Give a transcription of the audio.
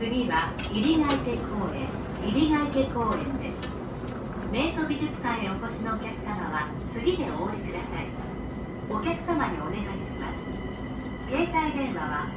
次は入ヶ池公園入ヶ池公園です。名都美術館へお越しのお客様は次でお降りください。お客様にお願いします。携帯電話は